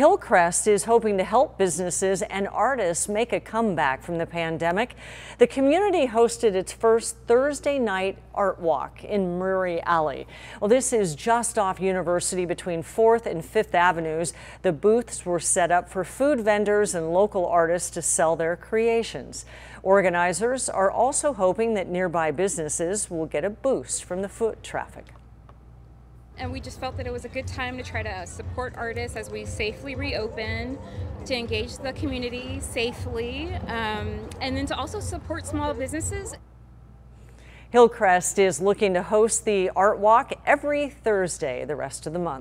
Hillcrest is hoping to help businesses and artists make a comeback from the pandemic. The community hosted its first Thursday night art walk in Mural Alley. Well, this is just off University between 4th and 5th Avenues. The booths were set up for food vendors and local artists to sell their creations. Organizers are also hoping that nearby businesses will get a boost from the foot traffic and we just felt that it was a good time to try to support artists as we safely reopen, to engage the community safely, um, and then to also support small businesses. Hillcrest is looking to host the Art Walk every Thursday the rest of the month.